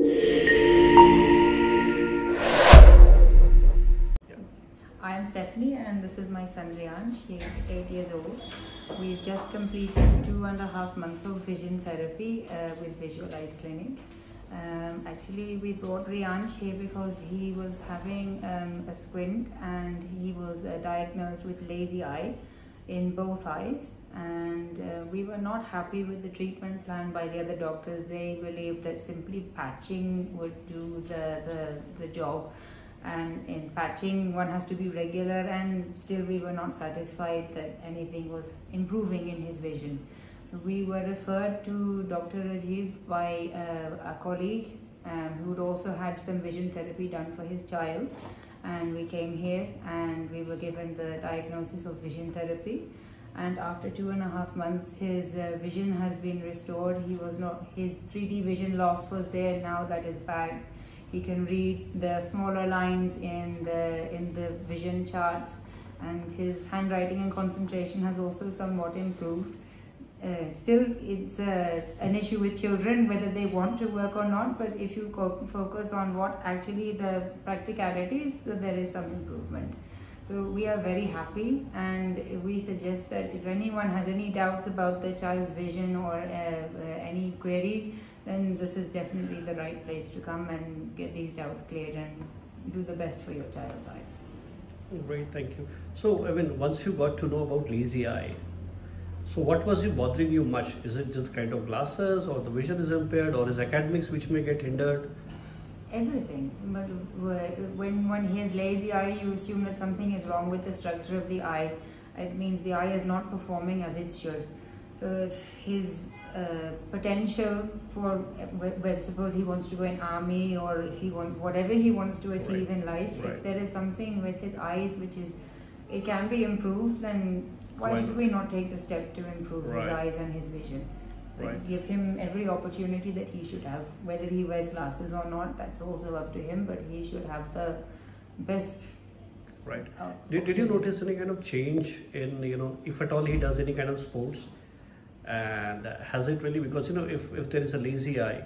I am Stephanie and this is my son Reyansh. He is 8 years old. We've just completed two and a half months of vision therapy uh, with Visual Eyez Clinic. Um, actually, we brought Reyansh here because he was having um, a squint and he was uh, diagnosed with lazy eye in both eyes. And uh, we were not happy with the treatment plan by the other doctors. They believed that simply patching would do the, the, the job. And in patching one has to be regular. And still we were not satisfied that anything was improving in his vision. We were referred to dr rajiv by uh, a colleague um, who'd also had some vision therapy done for his child and we came here and we were given the diagnosis of vision therapy. And after two and a half months his uh, vision has been restored. He was not his 3d vision loss was there. Now that is back. He can read the smaller lines in the in the vision charts. And his handwriting and concentration has also somewhat improved uh, still it's uh, an issue with children whether they want to work or not but if you focus on what actually the practicalities so there is some improvement so we are very happy and we suggest that if anyone has any doubts about the child's vision or uh, uh any queries then this is definitely the right place to come and get these doubts cleared and do the best for your child's eyes. Great, thank you. So, I mean, once you got to know about lazy eye, so what was it bothering you much? Is it just kind of glasses or the vision is impaired or is academics which may get hindered? Everything. But when one hears lazy eye, you assume that something is wrong with the structure of the eye. It means the eye is not performing as it should. So if his uh, potential for well suppose he wants to go in army or if he wants whatever he wants to achieve right. in life right. if there is something with his eyes which is it can be improved then why, why should we not take the step to improve right. his eyes and his vision right. give him every opportunity that he should have whether he wears glasses or not that's also up to him but he should have the best right uh, did, did you notice any kind of change in you know if at all he does any kind of sports and has it really because you know if, if there is a lazy eye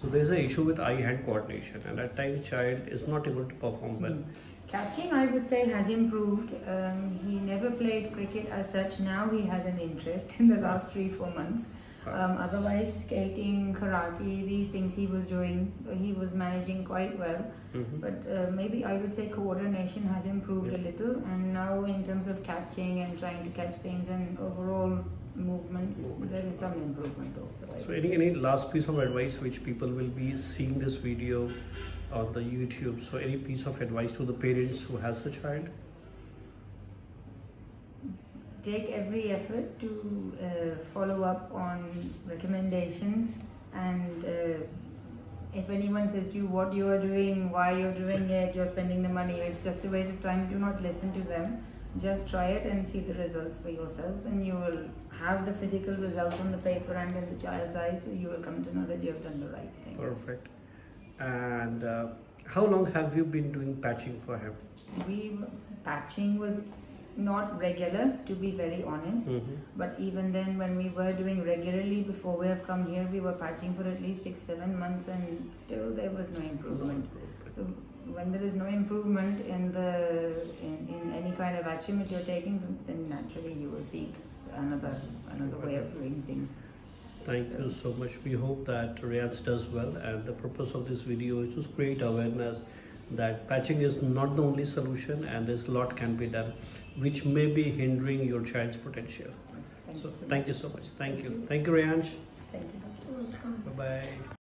so there's an issue with eye hand coordination and at times child is not able to perform well mm. Catching, I would say, has improved. Um, he never played cricket as such. Now he has an interest in the last three, four months. Um, otherwise, skating, karate, these things he was doing, he was managing quite well. Mm-hmm. But uh, maybe I would say coordination has improved yeah. a little. And now, in terms of catching and trying to catch things and overall movements, movements. there is some improvement also. I so, any, any last piece of advice which people will be seeing this video on the YouTube? So, any piece of advice to the parents who has a child? take every effort to uh, follow up on recommendations and uh, if anyone says to you what you are doing, why you're doing it, you're spending the money, it's just a waste of time, do not listen to them. Just try it and see the results for yourselves and you will have the physical results on the paper and in the child's eyes so you will come to know that you have done the right thing. Perfect. And uh, how long have you been doing patching for him? We patching was not regular to be very honest mm-hmm. but even then when we were doing regularly before we have come here we were patching for at least six seven months and still there was no improvement so when there is no improvement in the in, in any kind of action which you're taking then naturally you will seek another another way of doing things Thank so. you so much. We hope that Reyansh does well and the purpose of this video is to create awareness that patching is not the only solution and there's a lot can be done which may be hindering your child's potential. Thank so, you so thank much. you so much. Thank, thank you. you. Thank you, Reyansh. Thank you. Bye-bye.